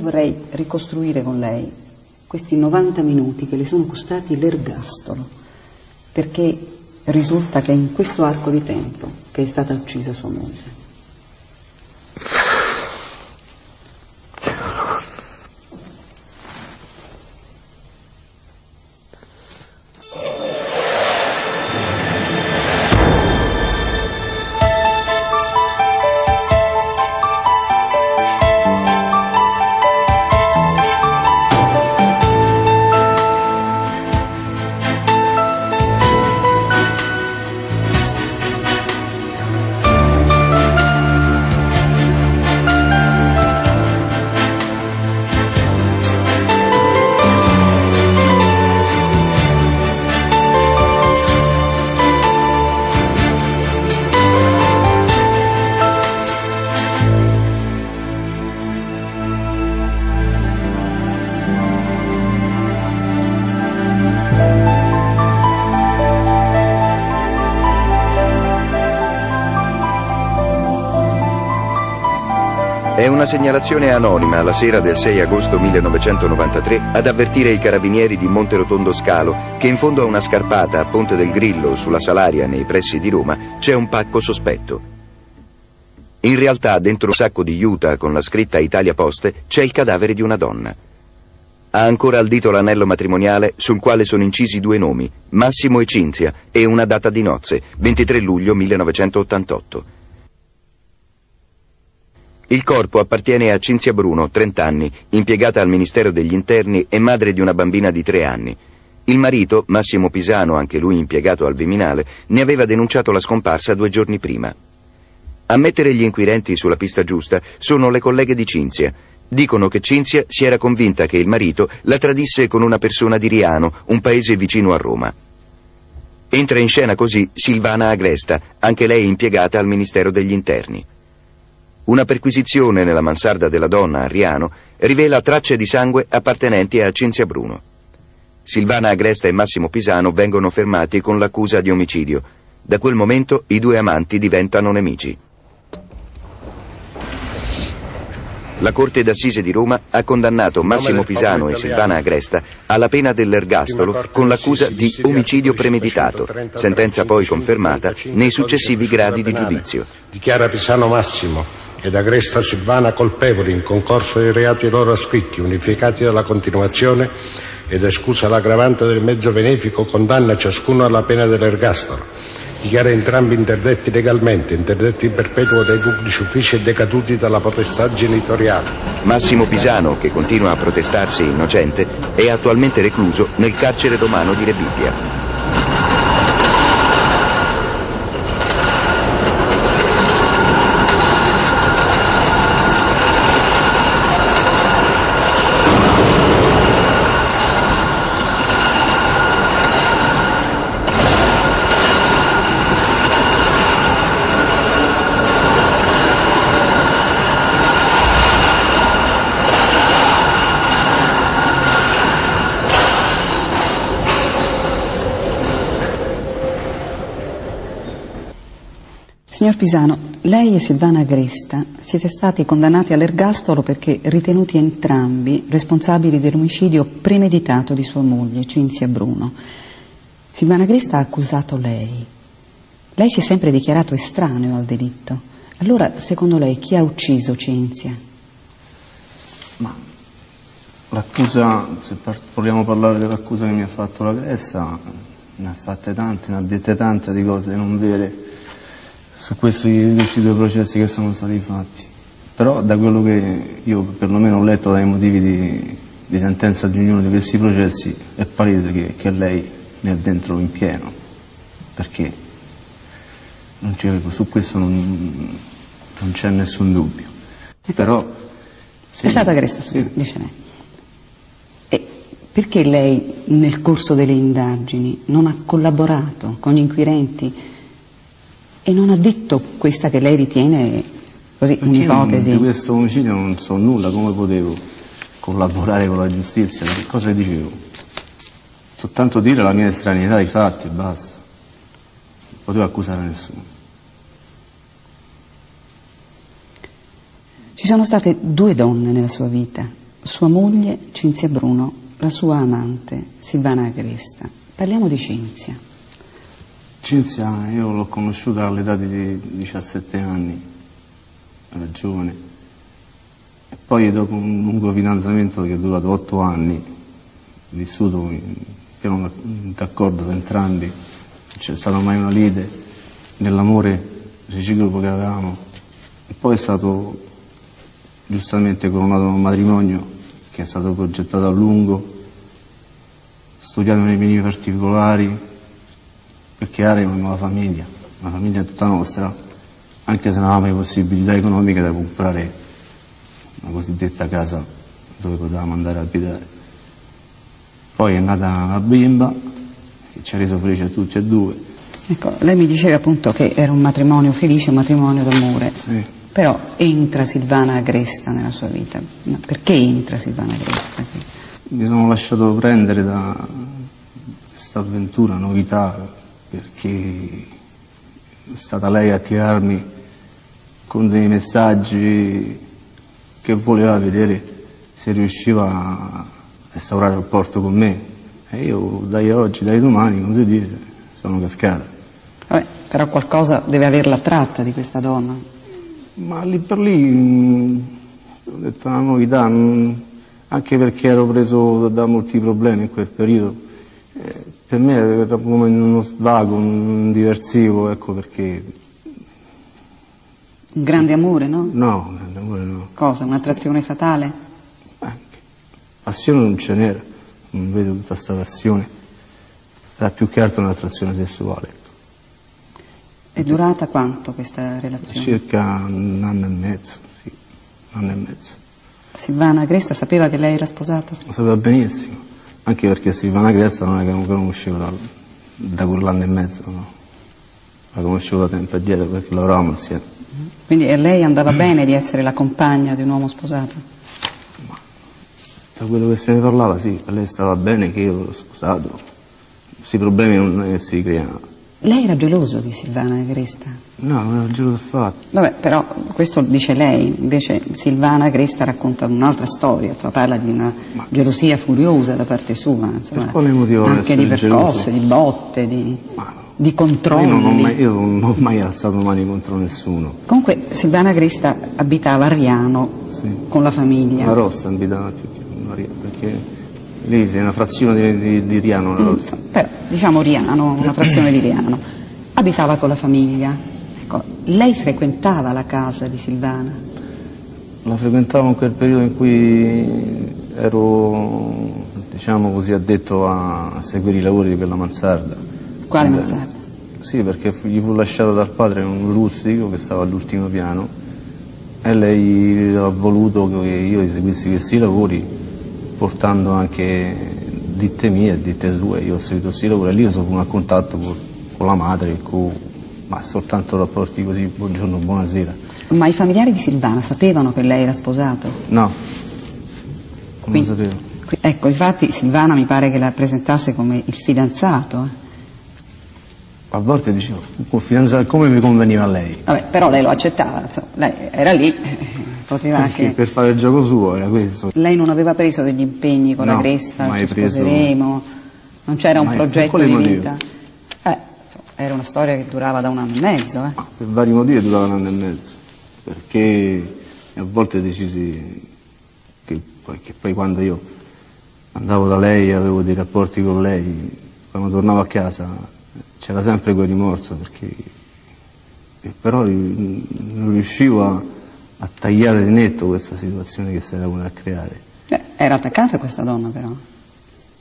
io vorrei ricostruire con lei questi 90 minuti che le sono costati l'ergastolo, perché risulta che è in questo arco di tempo che è stata uccisa sua moglie. Una segnalazione anonima la sera del 6 agosto 1993 ad avvertire i carabinieri di Monterotondo Scalo che in fondo a una scarpata a Ponte del Grillo sulla Salaria nei pressi di Roma c'è un pacco sospetto. In realtà dentro un sacco di juta con la scritta Italia Poste c'è il cadavere di una donna. Ha ancora al dito l'anello matrimoniale sul quale sono incisi due nomi, Massimo e Cinzia, e una data di nozze, 23 luglio 1988. Il corpo appartiene a Cinzia Bruno, 30 anni, impiegata al Ministero degli Interni e madre di una bambina di 3 anni. Il marito, Massimo Pisano, anche lui impiegato al Viminale, ne aveva denunciato la scomparsa due giorni prima. A mettere gli inquirenti sulla pista giusta sono le colleghe di Cinzia. Dicono che Cinzia si era convinta che il marito la tradisse con una persona di Riano, un paese vicino a Roma. Entra in scena così Silvana Agresta, anche lei impiegata al Ministero degli Interni. Una perquisizione nella mansarda della donna a Riano rivela tracce di sangue appartenenti a Cinzia Bruno. Silvana Agresta e Massimo Pisano vengono fermati con l'accusa di omicidio. Da quel momento i due amanti diventano nemici. La Corte d'Assise di Roma ha condannato Massimo Pisano e Silvana Agresta alla pena dell'ergastolo con l'accusa di omicidio premeditato, sentenza poi confermata nei successivi gradi di giudizio. Dichiara Pisano Massimo ed Agresta Silvana colpevoli in concorso ai reati loro ascritti, unificati dalla continuazione ed esclusa l'aggravante del mezzo benefico, condanna ciascuno alla pena dell'ergastolo. Dichiara entrambi interdetti legalmente, interdetti in perpetuo dai pubblici uffici e decaduti dalla potestà genitoriale. Massimo Pisano, che continua a protestarsi innocente, è attualmente recluso nel carcere romano di Rebibbia. Signor Pisano, lei e Silvana Agresta siete stati condannati all'ergastolo perché ritenuti entrambi responsabili dell'omicidio premeditato di sua moglie, Cinzia Bruno. Silvana Agresta ha accusato lei. Lei si è sempre dichiarato estraneo al delitto. Allora, secondo lei, chi ha ucciso Cinzia? Ma l'accusa, se par- vogliamo parlare dell'accusa che mi ha fatto la Gressa, ne ha fatte tante, ne ha dette tante di cose non vere su questi, questi due processi che sono stati fatti. Però da quello che io perlomeno ho letto dai motivi di, di sentenza di ognuno di questi processi è palese che, che lei ne è dentro in pieno, perché su questo non, non c'è nessun dubbio. Però, sì, è stata Cresta, sì. dice lei. E perché lei nel corso delle indagini non ha collaborato con gli inquirenti e non ha detto questa che lei ritiene così un'ipotesi. Di questo omicidio non so nulla, come potevo collaborare con la giustizia? Che cosa dicevo? Soltanto dire la mia estraneità ai fatti e basta. Non potevo accusare nessuno. Ci sono state due donne nella sua vita, Sua moglie, Cinzia Bruno, la sua amante, Silvana Agresta. Parliamo di Cinzia. Cinzia io l'ho conosciuta all'età di 17 anni, era giovane. E poi dopo un lungo fidanzamento che è durato 8 anni, vissuto in pieno d'accordo da entrambi, non c'è stata mai una lite nell'amore reciproco che avevamo. E poi è stato giustamente coronato un matrimonio che è stato progettato a lungo, studiato nei minimi particolari, per creare una nuova famiglia, una famiglia tutta nostra, anche se non avevamo le possibilità economiche da comprare una cosiddetta casa dove potevamo andare a abitare. Poi è nata una bimba che ci ha reso felici a tutti e due. Ecco, lei mi diceva appunto che era un matrimonio felice, un matrimonio d'amore. Sì. Però entra Silvana Agresta nella sua vita. Ma perché entra Silvana Agresta? Mi sono lasciato prendere da questa avventura, novità, perché è stata lei a tirarmi con dei messaggi che voleva vedere se riusciva a instaurare il rapporto con me e io dai oggi, dai domani, come si dice, sono cascata. Vabbè, però qualcosa deve averla tratta di questa donna. Ma lì per lì mh, ho detto una novità, mh, anche perché ero preso da molti problemi in quel periodo. Eh, per me era come uno svago, un diversivo, ecco perché... Un grande amore, no? No, un grande amore no. Cosa? Un'attrazione fatale? Anche. Passione non ce n'era, non vedo tutta questa passione. Era più che altro un'attrazione sessuale. ecco. È durata quanto questa relazione? Circa un anno e mezzo, sì, un anno e mezzo. Silvana Agresta sapeva che lei era sposato? Lo sapeva benissimo, anche perché Silvana Cresta non è che non conoscevo da, da quell'anno e mezzo, no? La conoscevo da tempo addietro perché lavoravamo insieme. Quindi a lei andava bene di essere la compagna di un uomo sposato? Da quello che se ne parlava, sì, per lei stava bene che io l'ho sposato. Questi problemi non si creano. Lei era geloso di Silvana Agresta? No, non era giro affatto. Vabbè, però questo dice lei, invece Silvana Agresta racconta un'altra storia, insomma, parla di una gelosia furiosa da parte sua, insomma, Per quale motivo anche di percosse, geloso? di botte, di, di Io controlli. non, ho mai, io non ho mai alzato mani contro nessuno. Comunque Silvana Agresta abitava a Riano Sì. con la famiglia. La Rossa abitava più che Maria, perché lì sei una frazione di, di, di Riano. Insomma, però, diciamo Riano, una frazione di Riano. Abitava con la famiglia. Ecco, lei frequentava la casa di Silvana. La frequentavo in quel periodo in cui ero, diciamo così, addetto a, a seguire i lavori di quella mansarda. Quale Beh, mansarda? Sì, perché gli fu lasciato dal padre un rustico che stava all'ultimo piano e lei ha voluto che io eseguissi questi lavori portando anche ditte mie e ditte sue. Io ho seguito questi lavori lì sono a contatto con, con la madre, con, ma soltanto rapporti così, buongiorno, buonasera. Ma i familiari di Silvana sapevano che lei era sposato? No, non lo sapevo. Ecco, infatti Silvana mi pare che la presentasse come il fidanzato. eh. A volte dicevo, con fidanzato, come mi conveniva a lei? Vabbè, però lei lo accettava, insomma, lei era lì, poteva Perché anche... per fare il gioco suo era questo. Lei non aveva preso degli impegni con la No, Cresta, mai ci preso. sposeremo, non c'era un progetto di motivo? vita. Eh, insomma, era una storia che durava da un anno e mezzo. eh. Per vari motivi durava un anno e mezzo, perché a volte decisi che poi, che poi quando io andavo da lei avevo dei rapporti con lei, quando tornavo a casa c'era sempre quel rimorso, perché e però non riuscivo a, a tagliare di netto questa situazione che si era venuta a creare. Beh, era attaccata questa donna però.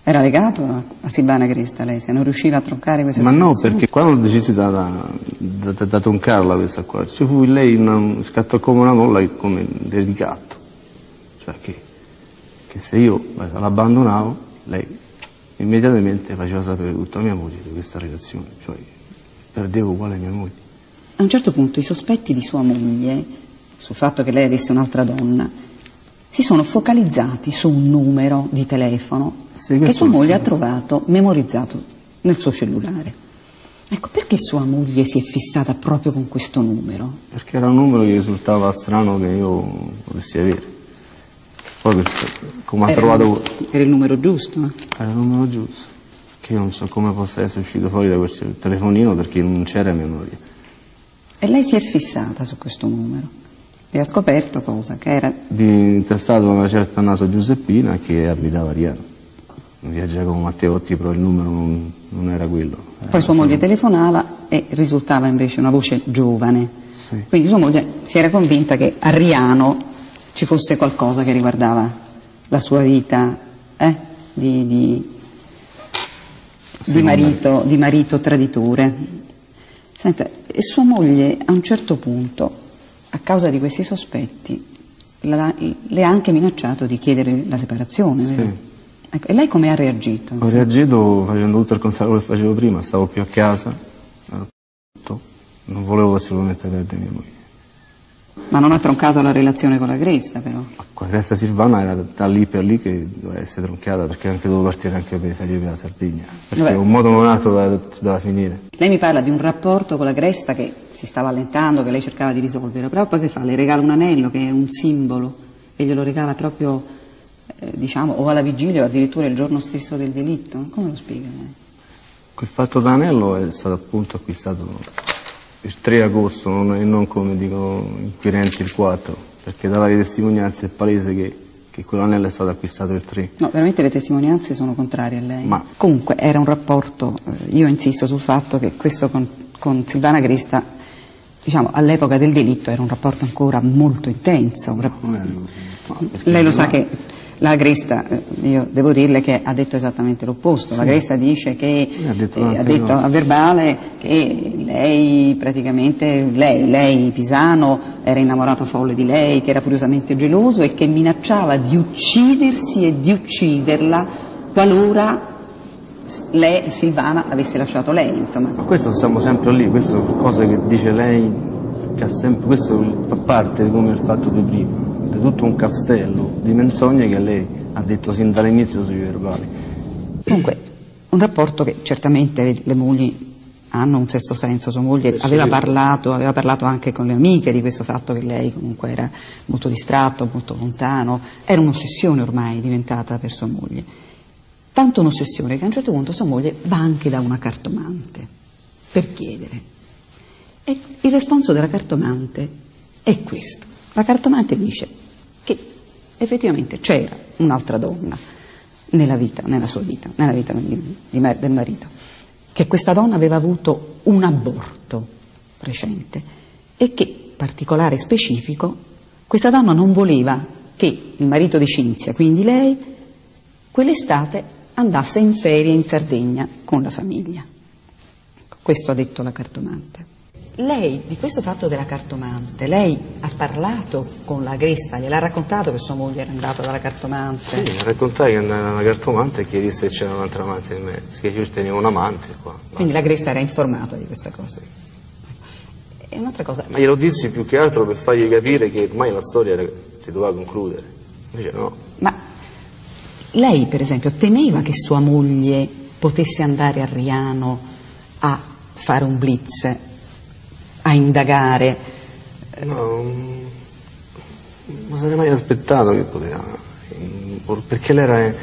Era legato a, a Silvana Cresta lei, se non riusciva a troncare questa Ma no, situazione. perché quando decisi da, da, da, da- troncarla questa qua, ci fu lei una, scattò come una molla come un ricatto. Cioè che, che se io l'abbandonavo, lei immediatamente faceva sapere tutta a mia moglie di questa relazione, cioè perdevo uguale mia moglie. A un certo punto i sospetti di sua moglie, sul fatto che lei avesse un'altra donna, si sono focalizzati su un numero di telefono Sì, che questo sua moglie ha trovato memorizzato nel suo cellulare. Ecco, perché sua moglie si è fissata proprio con questo numero? Perché era un numero che risultava strano che io potessi avere. poi questo, come ha Era, trovato... era il numero giusto. eh? Era il numero giusto. Che io non so come possa essere uscito fuori da quel telefonino perché non c'era memoria. E lei si è fissata su questo numero e ha scoperto cosa? Che era Di intestato una certa naso Giuseppina che abitava a Riano. Via Giacomo Matteotti, però il numero non, non era quello. Era Poi sua moglie telefonava e risultava invece una voce giovane. Sì. Quindi sua moglie si era convinta che a Riano ci fosse qualcosa che riguardava la sua vita eh, di, di- di marito, di marito traditore. Senta, e sua moglie a un certo punto, a causa di questi sospetti, la- le ha anche minacciato di chiedere la separazione. Sì. Ecco, e lei come ha reagito? Ho reagito facendo tutto il contrario che facevo prima, stavo più a casa, tutto, non volevo assolutamente perdere mia moglie. Ma non ha troncato la relazione con la Cresta, però. Con Cresta Silvana era da lì per lì che doveva essere troncata perché anche dovevo partire anche per ferie per la Sardegna. Perché Vabbè. un modo o un altro doveva, doveva finire. Lei mi parla di un rapporto con la Cresta che si stava allentando, che lei cercava di risolvere, però poi che fa? Le regala un anello che è un simbolo e glielo regala proprio, eh, diciamo, o alla vigilia o addirittura il giorno stesso del delitto? Come lo spiega lei? Quel fatto d'anello è stato appunto acquistato il 3 agosto non- e non come dicono inquirenti il 4, perché da varie testimonianze è palese che, che quell'anello è stato acquistato il 3. No, veramente le testimonianze sono contrarie a lei. Ma- Comunque era un rapporto, eh, io insisto sul fatto che questo con, con Silvana Cresta, diciamo, all'epoca del delitto era un rapporto ancora molto intenso. rap-. No, perché Lei lo sa che la Cresta, eh, io devo dirle che ha detto esattamente l'opposto, la Cresta dice che, ha detto eh, ha detto a verbale che lei praticamente, lei, lei, Pisano era innamorato folle di lei, che era furiosamente geloso e che minacciava di uccidersi e di ucciderla qualora lei, Silvana avesse lasciato lei, insomma. Ma questo siamo sempre lì, questo è cose che dice lei, che ha sempre, questo fa parte come il fatto di prima, tutto un castello di menzogne che lei ha detto sin dall'inizio sui verbali. Comunque, un rapporto che certamente le mogli hanno un sesto senso, sua moglie aveva parlato, aveva parlato anche con le amiche di questo fatto che lei comunque era molto distratto, molto lontano, era un'ossessione ormai diventata per sua moglie. Tanto un'ossessione che a un certo punto sua moglie va anche da una cartomante per chiedere. E il responso della cartomante è questo. La cartomante dice effettivamente c'era un'altra donna nella vita, nella sua vita, nella vita di- di del marito, che questa donna aveva avuto un aborto recente e che, particolare e specifico, questa donna non voleva che il marito di Cinzia, quindi lei, quell'estate andasse in ferie in Sardegna con la famiglia. Ecco, Questo ha detto la cartomante. Lei, di questo fatto della cartomante, lei ha parlato con la Gresta, gliel'ha raccontato che sua moglie era andata dalla cartomante? Sì, raccontai che andai da una cartomante e chiesi se c'era un'altra amante in mezzo, che io tenevo un amante qua. Quindi la Gresta era informata di questa cosa. E un'altra cosa, Ma glielo dissi più che altro per fargli capire che ormai la storia si doveva concludere. Invece no. ma lei per esempio temeva che sua moglie potesse andare a Riano a fare un blitz, a indagare? No, non sarei mai aspettato che poteva. Perché lei era di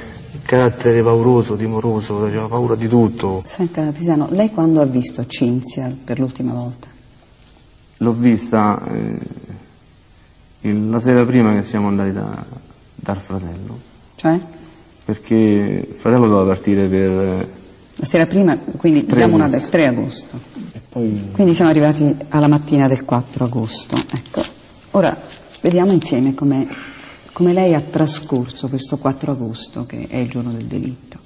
carattere pauroso, timoroso, aveva paura di tutto. Senta Pisano, lei quando ha visto Cinzia per l'ultima volta? L'ho vista eh, il- la sera prima che siamo andati da- dal fratello, Cioè? perché il fratello doveva partire per... eh, La sera prima, quindi Tre diamo una del 3 agosto. Poi Quindi siamo arrivati alla mattina del 4 agosto. Ecco, ora vediamo insieme come, come lei ha trascorso questo 4 agosto, che è il giorno del delitto.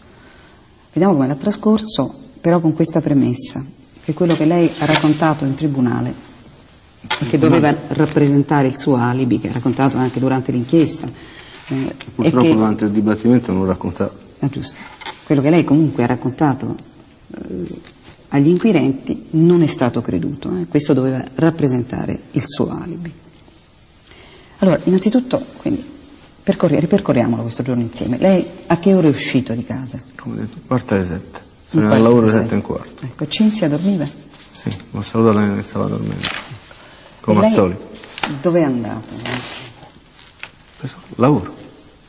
Vediamo come l'ha trascorso, però con questa premessa, che quello che lei ha raccontato in tribunale e che doveva rappresentare il suo alibi, che ha raccontato anche durante l'inchiesta, eh, purtroppo che, durante il dibattimento non raccontava. Ah, giusto. Quello che lei comunque ha raccontato eh, agli inquirenti non è stato creduto, eh. questo doveva rappresentare il suo alibi. Allora, innanzitutto, quindi, percorri- ripercorriamolo questo giorno insieme. Lei a che ora è uscito di casa? Come detto, quarta alle sette. Sono al lavoro alle sette. e un quarto. Ecco, Cinzia dormiva? Sì, l'ho salutata mentre stava dormendo. Come E al lei solito. Dove è andato? Questo, Lavoro.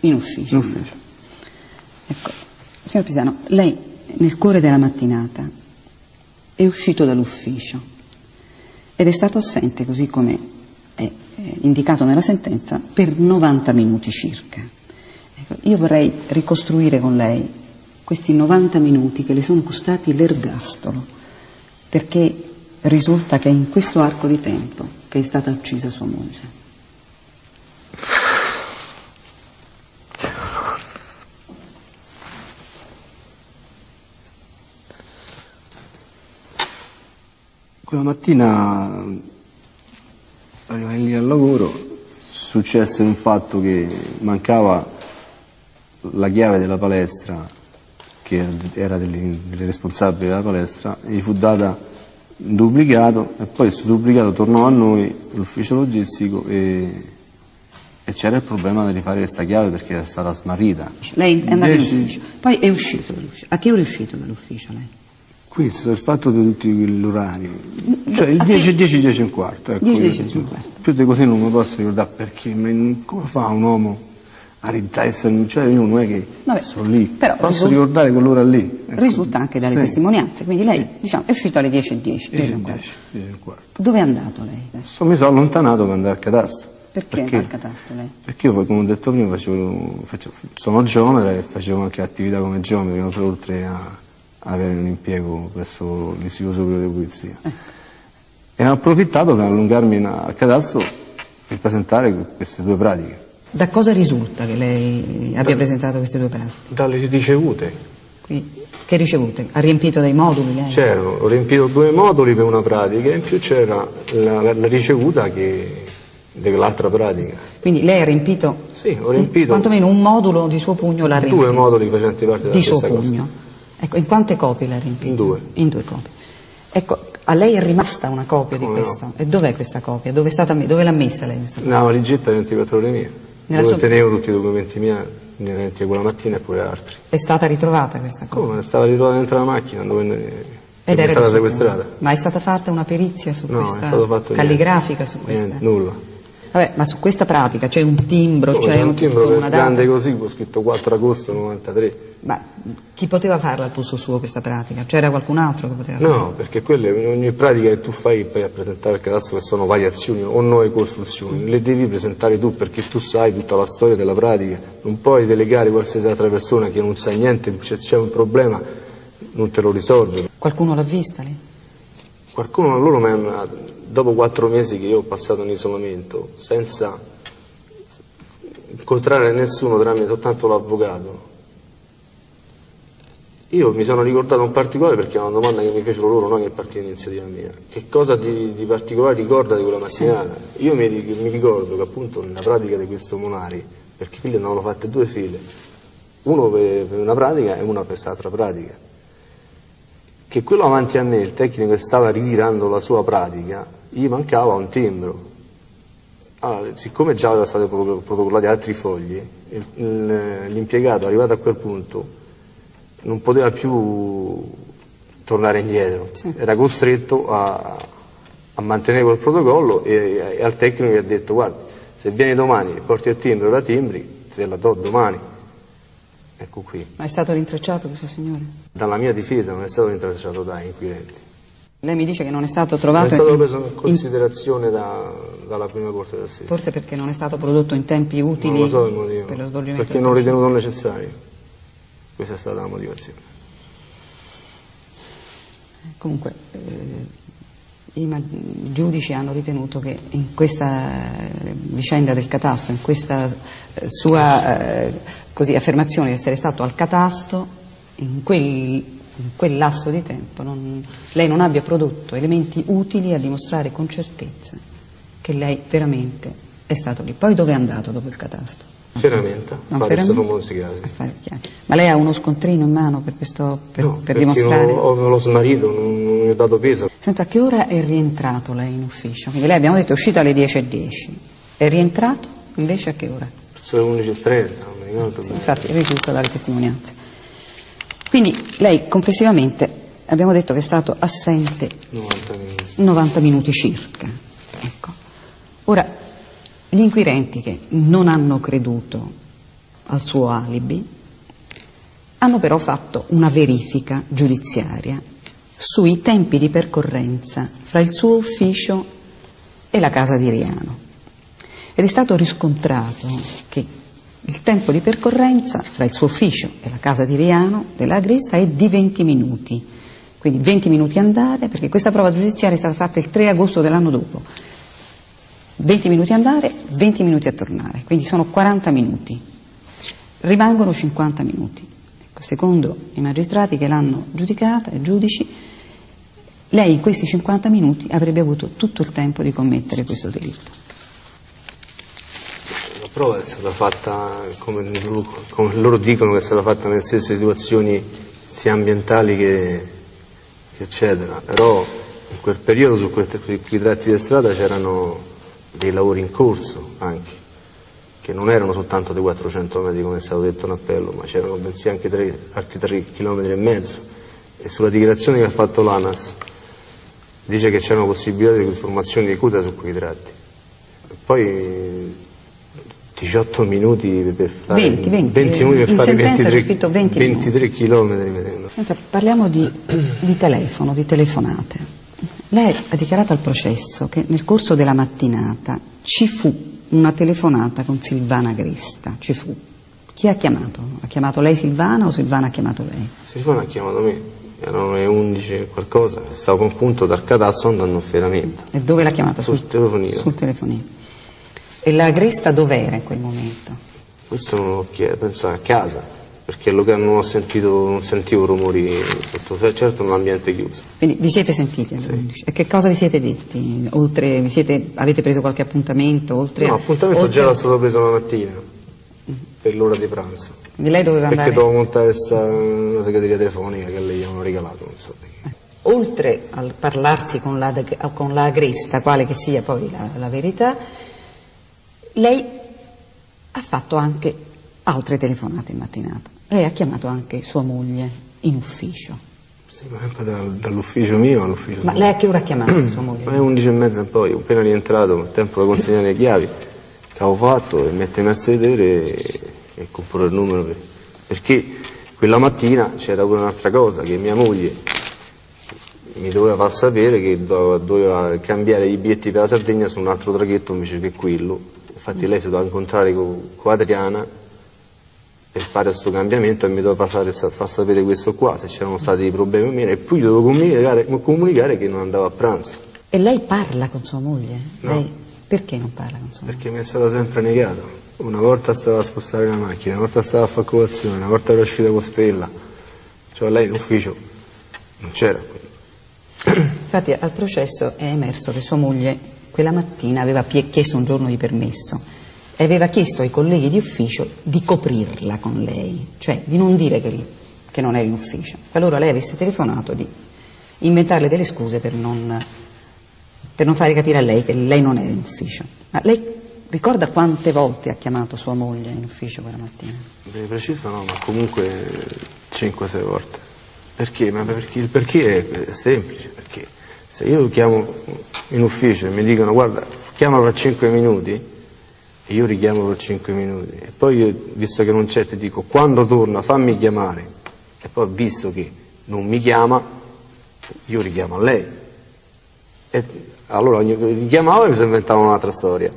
In ufficio. In ufficio. Ecco, signor Pisano, lei nel cuore della mattinata è uscito dall'ufficio ed è stato assente, così come è indicato nella sentenza, per 90 minuti circa. Ecco, io vorrei ricostruire con lei questi 90 minuti che le sono costati l'ergastolo, perché risulta che è in questo arco di tempo che è stata uccisa sua moglie. Quella mattina arrivai lì al lavoro, successe un fatto che mancava la chiave della palestra, che era delle, delle responsabili della palestra, e gli fu data un duplicato e poi questo duplicato tornò a noi, l'ufficio logistico, e, e c'era il problema di rifare questa chiave perché era stata smarrita. Lei è andato Dieci- in ufficio, poi è uscito dall'ufficio. A che ora è uscito dall'ufficio lei? Questo il fatto di tutti gli orari, cioè il A 10, che- 10, 10 e un quarto. Ecco, 10, io- 10 e un quarto. Più di così non mi posso ricordare perché, ma come fa un uomo a rintassare, cioè io non è che Vabbè, sono lì, però posso risulta- ricordare quell'ora lì. ecco. Risulta anche dalle Sì. testimonianze, quindi lei diciamo, è uscito alle 10.10. 10, 10 e un quarto. 10, 10 e un quarto. Dove è andato lei? So- mi sono allontanato per andare al catasto. Perché, al catasto lei? Perché io, come ho detto prima, facevo, facevo- sono geometra e facevo anche attività come geometra, oltre a avere un impiego presso l'Istituto Superiore di Polizia. E ho approfittato per allungarmi al cadastro per presentare queste due pratiche. Da cosa risulta che lei abbia presentato queste due pratiche? Dalle ricevute. Qui- Che ricevute? Ha riempito dei moduli lei? C'erano, ho riempito due moduli per una pratica e in più c'era la, la- la ricevuta che, dell'altra pratica. Quindi lei ha riempito, Sì, ho riempito quantomeno un modulo di suo pugno l'ha riempito. due moduli facenti parte della di suo stessa pugno. Ecco, in quante copie l'ha riempito? In due. In due copie. Ecco, a lei è rimasta una copia di Come no? questo? E dov'è questa copia? Dove, è stata dove l'ha messa lei questa copia? Una valigetta di 24 ore mie, Nella dove sua- tenevo tutti i documenti miei, inerenti a quella mattina e pure altri. È stata ritrovata questa copia? Come? Stava ritrovata dentro la macchina dove ne- Ed è stata di sequestrata. Ma è stata fatta una perizia su No, è questa stato fatto calligrafica niente. su questa? Niente, nulla. Vabbè, ma su questa pratica c'è un timbro, Come, c'è un timbro una data? grande così, con scritto 4 agosto 93. Ma chi poteva farla al posto suo questa pratica? C'era qualcun altro che poteva farla? No, perché quelle, ogni pratica che tu fai poi a presentare al cadastro che sono variazioni o nuove costruzioni, le devi presentare tu perché tu sai tutta la storia della pratica, non puoi delegare qualsiasi altra persona che non sa niente, se c'è un problema non te lo risolve. Qualcuno l'ha vista lì? Qualcuno loro mi ha- dopo quattro mesi che io ho passato in isolamento, senza incontrare nessuno tramite soltanto l'avvocato, io mi sono ricordato in particolare perché è una domanda che mi fecero loro, non che partì l'iniziativa mia. Che cosa di, di particolare ricorda di quella mattinata? Io mi, mi ricordo che appunto nella pratica di questo Monari, perché qui le andavano fatte due file, uno per, per una pratica e una per quest'altra pratica, che quello avanti a me, il tecnico che stava ritirando la sua pratica, gli mancava un timbro. Allora, siccome già aveva stato proto- protocollati altri fogli, l'impiegato arrivato a quel punto non poteva più tornare indietro, era costretto a, a mantenere quel protocollo e, e al tecnico gli ha detto guarda, se vieni domani e porti il timbro la timbri, te la do domani. Ecco qui. Ma è stato rintracciato questo signore? Dalla mia difesa non è stato rintracciato dai inquirenti. Lei mi dice che non è stato Non trovato... è stato in- preso in in- considerazione da- dalla prima corte d'assise. forse perché non è stato prodotto in tempi utili Non lo so il motivo. per lo svolgimento Perché non ritenuto necessario. Questa è stata la motivazione. Comunque, eh, i, giudici hanno ritenuto che in questa eh, vicenda del catasto, in questa eh, sua eh, così, affermazione di essere stato al catasto, in quel, in quel lasso di tempo non- lei non abbia prodotto elementi utili a dimostrare con certezza che lei veramente è stato lì. Poi dove è andato dopo il catasto? Ferramenta, Non fare ferramenta? fare. Ma lei ha uno scontrino in mano per, questo, per, No, per dimostrare? ho, l'ho smarrito, non, non ho dato peso. Senta, a che ora è rientrato lei in ufficio? Quindi lei abbiamo detto è uscito alle 10.10. È rientrato invece a che ora? Forse alle 11.30, non mi ricordo Sì, infatti risulta dalle testimonianze. Quindi lei complessivamente abbiamo detto che è stato assente 90 minuti. 90 minuti circa. Ecco. Ora, gli inquirenti che non hanno creduto al suo alibi, hanno però fatto una verifica giudiziaria sui tempi di percorrenza fra il suo ufficio e la casa di Riano. Ed è stato riscontrato che il tempo di percorrenza fra il suo ufficio e la casa di Riano della Agresta è di 20 minuti, quindi 20 minuti andare, perché questa prova giudiziaria è stata fatta il 3 agosto dell'anno dopo. 20 minuti andare, 20 minuti a tornare, quindi sono 40 minuti. Rimangono 50 minuti. Ecco, secondo i magistrati che l'hanno giudicata, i giudici, lei in questi 50 minuti avrebbe avuto tutto il tempo di commettere questo delitto. Prova è stata fatta, come loro, come loro dicono, che è stata fatta nelle stesse situazioni sia ambientali che, che eccetera, però in quel periodo su quei, quei tratti di strada c'erano dei lavori in corso anche, che non erano soltanto dei 400 metri come è stato detto in appello, ma c'erano bensì anche tre, altri 3 km e mezzo. E sulla dichiarazione che ha fatto l'ANAS dice che c'erano possibilità di informazioni di CUTA su quei tratti. Poi 18 minuti per fare 20, 20, 20 minuti per in fare sentenza 23, c'è scritto 20 23 chilometri. Senta, parliamo di, di telefono, di telefonate. Lei ha dichiarato al processo che nel corso della mattinata ci fu una telefonata con Silvana Gresta, ci fu. Chi ha chiamato? Ha chiamato lei Silvana o Silvana ha chiamato lei? Silvano ha chiamato me, erano le 11 e qualcosa, stavo appunto dal cadastro andando a Feramento. E dove l'ha chiamata? Sul telefonino. Sul telefonino. E la Gresta dov'era in quel momento? Questo non lo chiedo, penso a casa, perché non ho sentito, non sentivo rumori, sotto, certo nell'ambiente chiuso. Quindi vi siete sentiti alle 11? E che cosa vi siete detti? Oltre, vi siete, avete preso qualche appuntamento? Oltre, No, appuntamento oltre- già era stato preso la mattina, per l'ora di pranzo. Quindi lei doveva Perché andare... dovevo montare sta, una segreteria telefonica che lei gli avevano regalato, non so di che. oltre al parlarsi con la, con la Agresta, quale che sia poi la, la verità, lei ha fatto anche altre telefonate in mattinata. Lei ha chiamato anche sua moglie in ufficio. Sì, ma sempre da- dall'ufficio mio all'ufficio Ma lei a che ora ha chiamato sua Ma è moglie? 11 e mezza poi, appena rientrato, il tempo da consegnare le chiavi, che avevo fatto, e mettermi a sedere e, e comporre il numero. per- perché quella mattina c'era pure un'altra cosa, che mia moglie mi doveva far sapere che do- doveva cambiare i biglietti per la Sardegna su un altro traghetto invece che quello. Infatti lei si doveva incontrare con, con Adriana per fare questo cambiamento e mi doveva far, far sapere questo qua, se c'erano stati problemi o meno, e poi gli dovevo comunicare, comunicare che non andavo a pranzo. E lei parla con sua moglie? No. Lei perché non parla con sua moglie? Perché mi è stato sempre negato. Una volta stava a spostare la macchina, una volta stava a fare colazione, una volta era uscita con Stella. Cioè lei in ufficio non c'era. Infatti al processo è emerso che sua moglie quella mattina aveva chiesto un giorno di permesso e aveva chiesto ai colleghi di ufficio di coprirla con lei, cioè di non dire che, che non era in ufficio. Qualora lei avesse telefonato di inventarle delle scuse per non, per non fare capire a lei che lei non era in ufficio. Ma lei ricorda quante volte ha chiamato sua moglie in ufficio quella mattina? Per preciso no, ma comunque 5-6 volte. Perché? Ma perché, il perché è semplice, perché se io chiamo in ufficio e mi dicono guarda, chiama per 5 minuti, e io richiamo per 5 minuti, e poi io, visto che non c'è, ti dico quando torna fammi chiamare, e poi visto che non mi chiama, io richiamo a lei. E allora richiamavo e mi si inventava un'altra storia.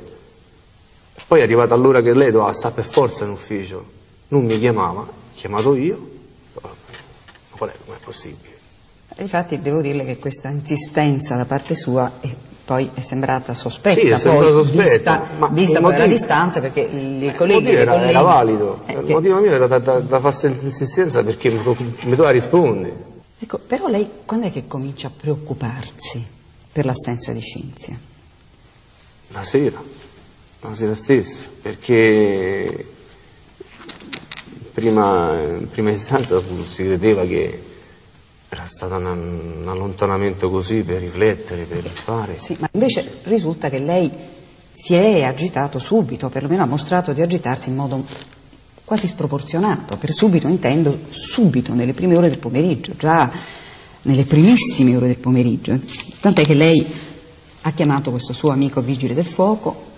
Poi è arrivata all'ora che lei doveva stare per forza in ufficio, non mi chiamava, chiamato io, ma qual è, com'è possibile? Infatti devo dirle che questa insistenza da parte sua è- poi è sembrata sospetta, Sì, è sembrata poi, sospetta, vista, ma vista motivo- distanza perché i Il colleghi era, colleghe- era valido, eh, il che- motivo mio era da, da, da fare questa insistenza perché mi, doveva rispondere. Ecco, però lei quando è che comincia a preoccuparsi per l'assenza di Cinzia? La sera, la sera stessa, perché prima, in prima istanza si credeva che era stato un, un allontanamento così per riflettere, per fare. Sì, ma invece risulta che lei si è agitato subito, perlomeno ha mostrato di agitarsi in modo quasi sproporzionato. Per subito intendo subito, nelle prime ore del pomeriggio, già nelle primissime ore del pomeriggio. Tant'è che lei ha chiamato questo suo amico vigile del fuoco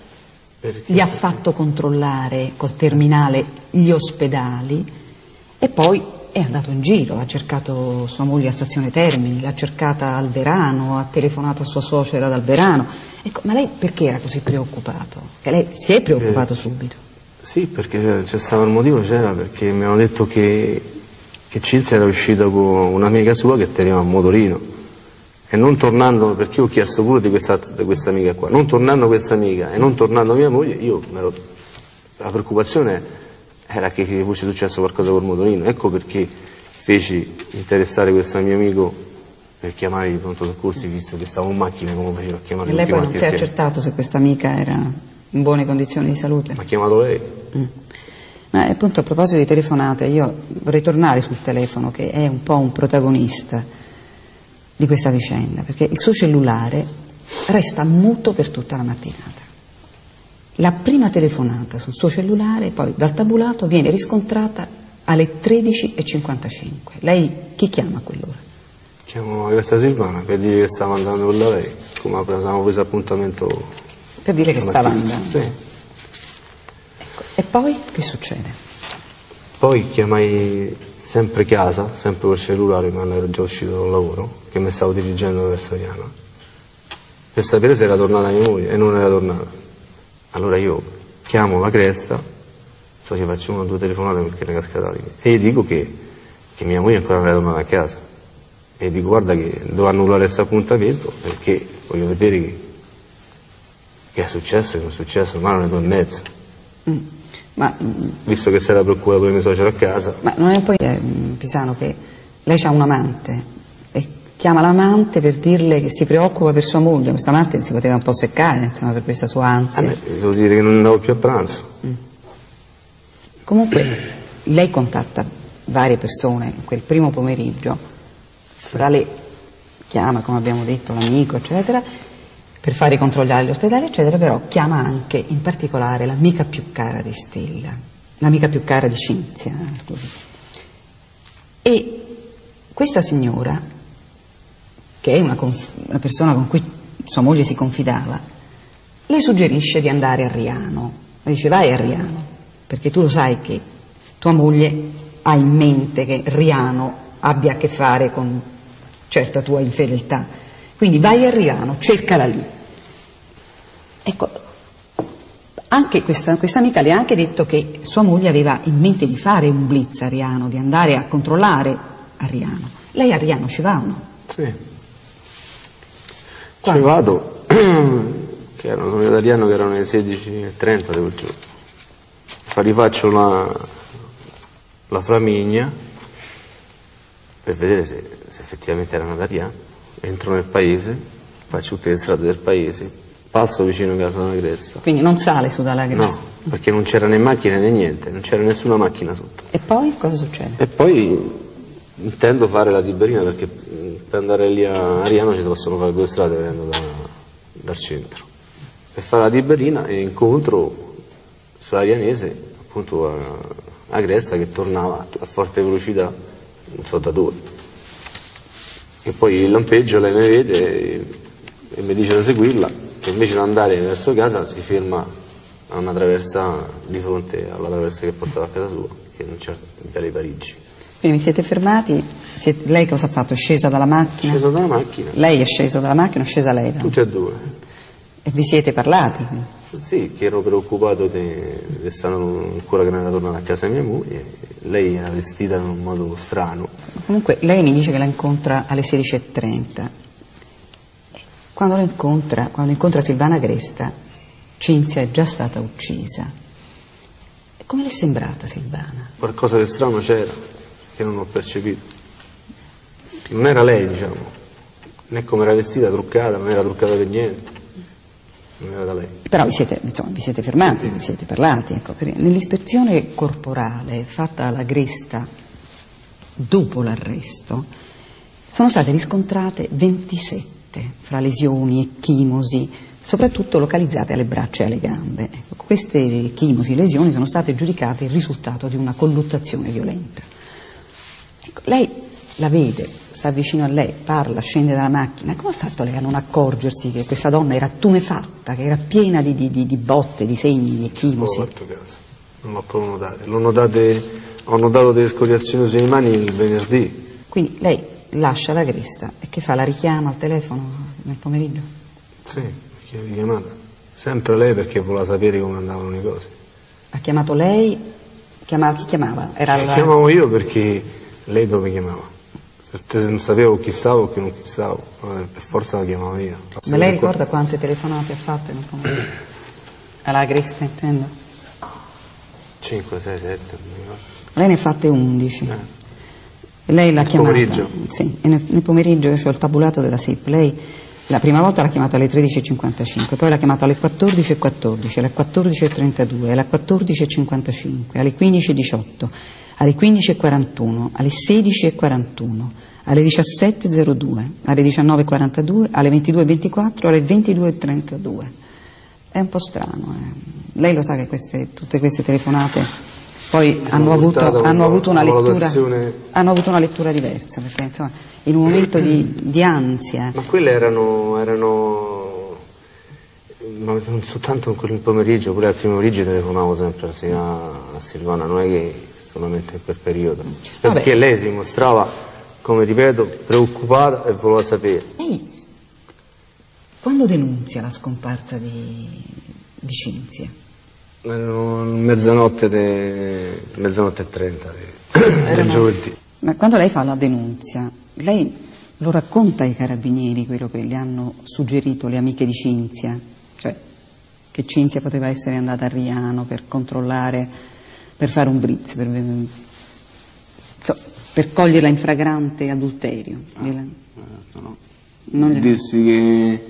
Perché? Gli ha fatto controllare col terminale gli ospedali e poi è andato in giro, ha cercato sua moglie a Stazione Termini, l'ha cercata al Verano, ha telefonato a sua suocera dal Verano. Ecco, ma lei perché era così preoccupato? Che lei si è preoccupato eh, subito? Sì, perché c'è stato il motivo, c'era perché mi hanno detto che, che Cinzia era uscita con un'amica sua che teneva un motorino e non tornando, perché io ho chiesto pure di questa, di questa amica qua, non tornando questa amica e non tornando mia moglie, io la preoccupazione era che, che fosse successo qualcosa col motorino. Ecco perché feci interessare questo mio amico per chiamare i pronto soccorsi, visto che stavo in macchina come facevo a chiamare E lei poi non si è accertato se questa amica era in buone condizioni di salute? Mi ha chiamato lei. Mm. Ma appunto a proposito di telefonate, io vorrei tornare sul telefono che è un po' un protagonista di questa vicenda, perché il suo cellulare resta muto per tutta la mattinata. La prima telefonata sul suo cellulare, poi dal tabulato, viene riscontrata alle 13.55. Lei chi chiama a quell'ora? Chiamo questa Silvana per dire che stava andando con la lei, come avevamo preso appuntamento. Per dire che stava andando? Sì. Ecco. E poi che succede? Poi chiamai sempre casa, sempre col cellulare quando ero già uscito dal lavoro, che mi stavo dirigendo verso Ariana, per sapere se era tornata mia moglie e non era tornata. Allora io chiamo la cresta, so se faccio una o due telefonate perché è una cascata e gli dico che, che mia moglie ancora non è tornata a casa. E gli dico guarda che devo annullare questo appuntamento perché voglio vedere che, che è successo, che non è successo, ma non è due e mezzo. Mm. Ma, mm, Visto che si era preoccupato per i miei suoceri a casa. Ma non è poi eh, Pisano che lei ha un amante chiama l'amante per dirle che si preoccupa per sua moglie, questa amante si poteva un po' seccare insomma, per questa sua ansia. Eh devo dire che non andavo più a pranzo. Mm. Comunque lei contatta varie persone in quel primo pomeriggio, fra le chiama, come abbiamo detto, l'amico, eccetera, per fare i controlli agli ospedali, eccetera, però chiama anche in particolare l'amica più cara di Stella, l'amica più cara di Cinzia. Scusi. E questa signora che è una, una persona con cui sua moglie si confidava, le suggerisce di andare a Riano. Le dice vai a Riano, perché tu lo sai che tua moglie ha in mente che Riano abbia a che fare con certa tua infedeltà. Quindi vai a Riano, cercala lì. Ecco, anche questa, questa, amica le ha anche detto che sua moglie aveva in mente di fare un blitz a Riano, di andare a controllare a Riano. Lei a Riano ci va o no? Sì. Ci vado, che erano, sono italiano che erano le 16.30 del giorno. Rifaccio la, la flamigna per vedere se, se effettivamente era una italiana. Entro nel paese, faccio tutte le strade del paese, passo vicino a casa della Grezza. Quindi non sale su dalla Grezza? No, perché non c'era né macchine né niente, non c'era nessuna macchina sotto. E poi cosa succede? E poi intendo fare la tiberina perché per andare lì a Ariano ci possono fare due strade venendo da, dal centro. Per fare la Tiberina e incontro sull'Arianese appunto a, a Gressa che tornava a forte velocità, non so da dove. E poi il lampeggio lei mi vede e, e mi dice da seguirla e invece di andare verso casa si ferma a una traversa di fronte alla traversa che portava a casa sua, che non c'è Viale Parigi. Quindi vi siete fermati, siete, lei cosa ha fatto? È scesa dalla macchina? Sceso dalla macchina. Lei è sceso dalla macchina o è scesa lei? Tutti e due. E vi siete parlati? Sì, che ero preoccupato di stare ancora che non era tornata a casa mia moglie, lei era vestita in un modo strano. Comunque lei mi dice che la incontra alle 16.30. Quando la incontra, quando incontra Silvana Gresta, Cinzia è già stata uccisa. Come le è sembrata Silvana? Qualcosa di strano c'era che non ho percepito. Non era lei, diciamo, né come era vestita, truccata, non era truccata per niente. Non era da lei. Però vi siete, insomma, vi siete fermati, vi siete parlati. Ecco, nell'ispezione corporale fatta alla Gresta dopo l'arresto sono state riscontrate 27 fra lesioni e chimosi, soprattutto localizzate alle braccia e alle gambe. Ecco, queste chimosi lesioni sono state giudicate il risultato di una colluttazione violenta. Ecco, lei la vede, sta vicino a lei, parla, scende dalla macchina, come ha fatto lei a non accorgersi che questa donna era tumefatta, che era piena di, di, di, botte, di segni, di echivosi? Non ho fatto caso, non l'ho proprio notato. L'ho notate, ho notato delle scoriazioni sulle mani il venerdì. Quindi lei lascia la cresta e che fa? La richiama al telefono nel pomeriggio? Sì, perché richiamata. Sempre lei perché voleva sapere come andavano le cose. Ha chiamato lei? Chiamava, chi chiamava? Era La la- chiamavo io perché lei dove chiamava. Se non sapevo chi stavo o chi non chi stavo, eh, per forza la chiamavo io. Ma lei ricorda quante telefonate ha fatto nel pomeriggio? Alla cresta intendo? 5, 6, 7, non mi ricordo. Lei ne ha fatte 11. E Lei l'ha chiamata. pomeriggio? Sì, e nel, nel pomeriggio io ho il tabulato della SIP. Lei la prima volta l'ha chiamata alle 13.55, poi l'ha chiamata alle 14.14, alle 14.32, alle 14.55, alle 15.18, alle 15.41, alle 16.41, alle 17.02, alle 19.42, alle 22.24, alle 22.32. È un po' strano. eh. Lei lo sa che queste- tutte queste telefonate poi hanno avuto, hanno una- avuto lettura, hanno avuto una lettura diversa, perché insomma, in un momento di, di ansia, Ma quelle erano, erano ma non soltanto in quel pomeriggio, pure altri pomeriggi telefonavo sempre sia a Silvana, non è che solamente in quel periodo. Perché lei si mostrava, come ripeto, preoccupata e voleva sapere. lei quando denunzia la scomparsa di, di Cinzia? Erano mezzanotte, de- mezzanotte e trenta de- del giovedì. Ma quando lei fa la denunzia, lei lo racconta ai carabinieri quello che le hanno suggerito le amiche di Cinzia? Cioè che Cinzia poteva essere andata a Riano per controllare, per fare un blitz, per, per coglierla in fragrante adulterio. Gliela- Certo, no. Non gliela- Dissi che,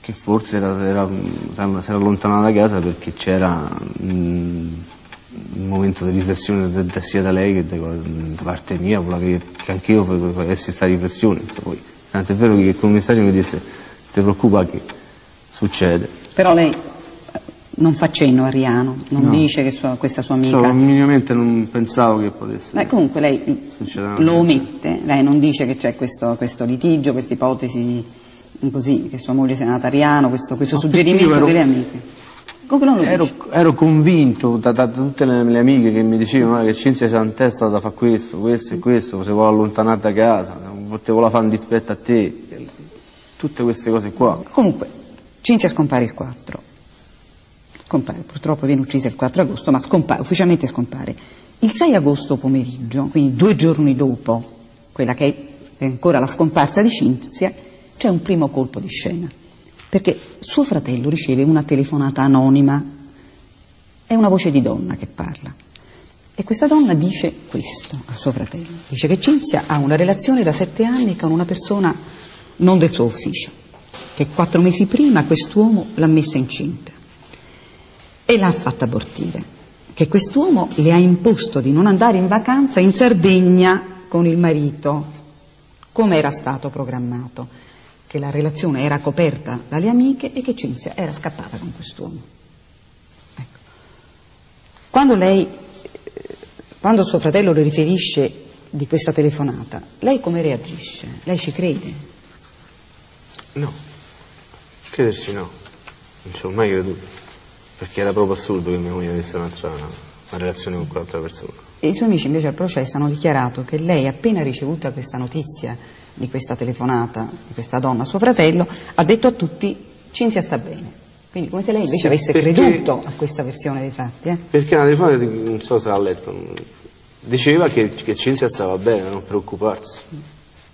che forse era, era, sembra, si era allontanata da casa perché c'era mm, un momento di riflessione de- de- sia da lei che da, da parte mia, che, che anch'io fa- facessi questa riflessione. Poi, tanto è vero che il commissario mi disse, ti preoccupa che succede. Però lei non fa cenno a Riano, non dice che sua- questa sua amica... Cioè, minimamente non pensavo che potesse. Beh, comunque lei lo omette, lei non dice che c'è questo, questo litigio, questa ipotesi così, che sua moglie sia nata a Riano, questo, questo No, suggerimento ero- delle amiche. Comunque non lo Ero, dice. ero convinto da, da tutte le, le amiche che mi dicevano "Guarda che Cinzia c'ha in testa da fare questo, questo e questo, se vuole allontanare da casa, te vuole fare un dispetto a te, tutte queste cose qua. Comunque, Cinzia scompare il 4. Scompare, purtroppo viene uccisa il 4 agosto, ma scompare, ufficialmente scompare. Il 6 agosto pomeriggio, quindi due giorni dopo quella che è ancora la scomparsa di Cinzia, c'è un primo colpo di scena. Perché suo fratello riceve una telefonata anonima. È una voce di donna che parla. E questa donna dice questo a suo fratello. Dice che Cinzia ha una relazione da sette anni con una persona non del suo ufficio, che quattro mesi prima quest'uomo l'ha messa incinta e l'ha fatta abortire, che quest'uomo le ha imposto di non andare in vacanza in Sardegna con il marito, come era stato programmato, che la relazione era coperta dalle amiche e che Cinzia era scappata con quest'uomo. Ecco. Quando lei, quando suo fratello le riferisce di questa telefonata, lei come reagisce? Lei ci crede? No, crederci no, non ci ho mai creduto, perché era proprio assurdo che mia moglie avesse un'altra una relazione con quell'altra persona. E i suoi amici invece al processo hanno dichiarato che lei, appena ricevuta questa notizia di questa telefonata di questa donna a suo fratello, ha detto a tutti Cinzia sta bene. Quindi come se lei invece Sì, avesse perché- creduto a questa versione dei fatti. eh? Perché una telefonata, non so se l'ha letto, diceva che, che Cinzia stava bene, non preoccuparsi.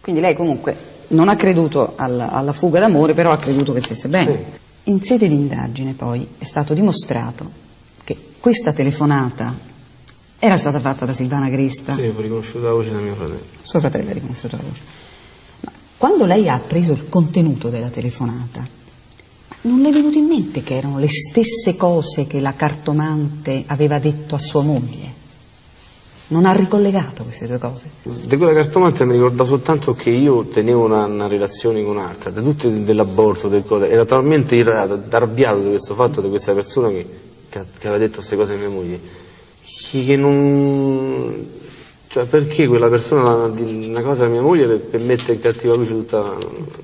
Quindi lei comunque non ha creduto alla, alla fuga d'amore, però ha creduto che stesse bene. In sede di indagine poi è stato dimostrato che questa telefonata era stata fatta da Silvana Gresta, Sì, ho riconosciuto la voce da mio fratello. suo fratello ha riconosciuto la voce. Ma quando lei ha appreso il contenuto della telefonata, non le è venuto in mente che erano le stesse cose che la cartomante aveva detto a sua moglie? Non ha ricollegato queste due cose? Di quella cartomante mi ricordo soltanto che io tenevo una, una relazione con un'altra, di tutte dell'aborto, del cose, era talmente irrato, arrabbiato di questo fatto di questa persona che, che- che aveva detto queste cose a mia moglie, che che non... Cioè, perché quella persona, una cosa mia moglie, per, per mettere in cattiva luce tutta...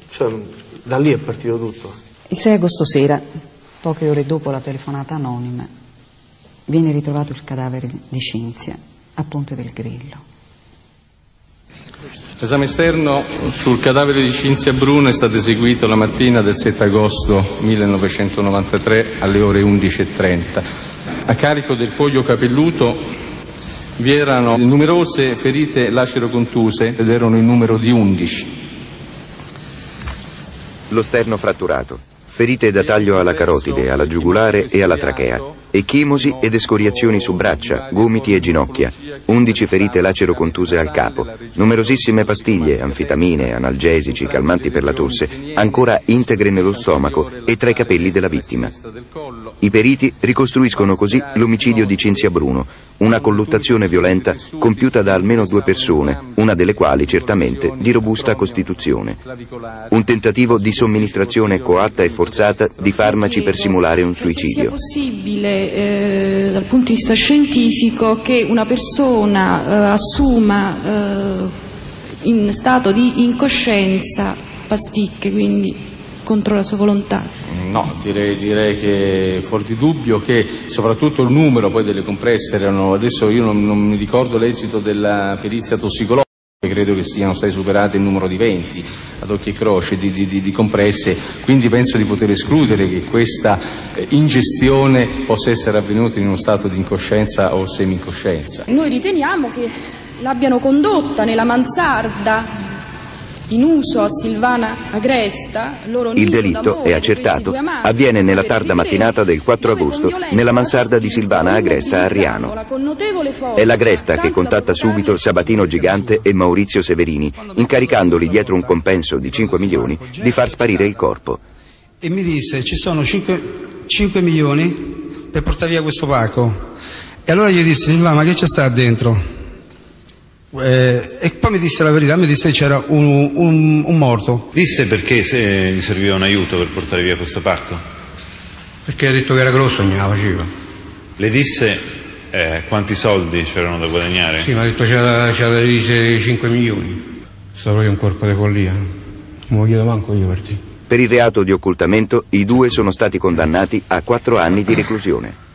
Cioè, da lì è partito tutto. Il 6 agosto sera, poche ore dopo la telefonata anonima, viene ritrovato il cadavere di Cinzia a Ponte del Grillo. L'esame esterno sul cadavere di Cinzia Bruno è stato eseguito la mattina del 7 agosto 1993 alle ore 11.30. A carico del Poglio Capelluto vi erano numerose ferite lacero-contuse ed erano in numero di 11. Lo sterno fratturato, ferite da taglio alla carotide, alla giugulare e alla trachea, echimosi ed escoriazioni su braccia, gomiti e ginocchia, 11 ferite lacero-contuse al capo, numerosissime pastiglie, anfitamine, analgesici, calmanti per la tosse, ancora integre nello stomaco e tra i capelli della vittima. I periti ricostruiscono così l'omicidio di Cinzia Bruno, una colluttazione violenta compiuta da almeno due persone, una delle quali certamente di robusta costituzione. Un tentativo di somministrazione coatta e forzata di farmaci per simulare un suicidio. È possibile eh, dal punto di vista scientifico che una persona eh, assuma eh, in stato di incoscienza pasticche, quindi contro la sua volontà? No, direi, direi, che fuori di dubbio che soprattutto il numero poi delle compresse erano, adesso io non, non mi ricordo l'esito della perizia tossicologica, credo che siano state superate il numero di 20 ad occhi e croce di, di, di, compresse, quindi penso di poter escludere che questa eh, ingestione possa essere avvenuta in uno stato di incoscienza o semi-incoscienza. Noi riteniamo che l'abbiano condotta nella mansarda in uso a Silvana Agresta, il delitto è accertato, avviene nella tarda mattinata del 4 agosto nella mansarda di Silvana Agresta a Riano. È l'Agresta che contatta subito Sabatino Gigante e Maurizio Severini, incaricandoli dietro un compenso di 5 milioni di far sparire il corpo. E mi disse ci sono 5, 5 milioni per portare via questo pacco. E allora io dissi Silvana ma che c'è sta dentro? Eh, e poi mi disse la verità, mi disse che c'era un, un, un, morto. Disse perché se gli serviva un aiuto per portare via questo pacco? Perché ha detto che era grosso e non la faceva. Le disse eh, quanti soldi c'erano da guadagnare? Sì, mi ha detto che c'era, c'era dire 5 milioni. Sarò io un corpo di follia. Non lo chiedo manco io perché. Per il reato di occultamento i due sono stati condannati a 4 anni di reclusione.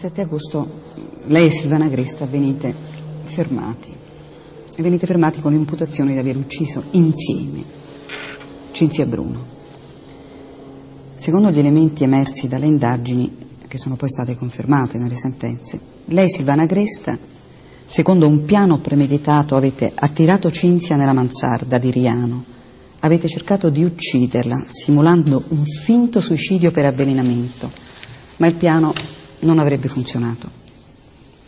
7 agosto lei e Silvana Agresta venite fermati. Venite fermati con l'imputazione di aver ucciso insieme Cinzia Bruno. Secondo gli elementi emersi dalle indagini, che sono poi state confermate nelle sentenze, lei Silvana Agresta, secondo un piano premeditato, avete attirato Cinzia nella mansarda di Riano, avete cercato di ucciderla, simulando un finto suicidio per avvelenamento, ma il piano non avrebbe funzionato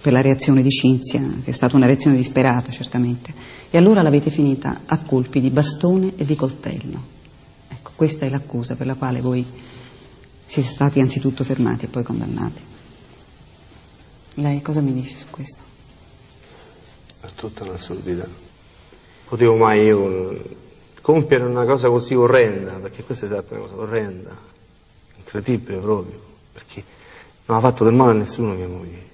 per la reazione di Cinzia, che è stata una reazione disperata certamente, e allora l'avete finita a colpi di bastone e di coltello. Ecco, questa è l'accusa per la quale voi siete stati anzitutto fermati e poi condannati. Lei cosa mi dice su questo? È tutta un'assurdità. Potevo mai io compiere una cosa così orrenda, perché questa è stata una cosa orrenda, incredibile proprio, non ha fatto del male a nessuno mia moglie.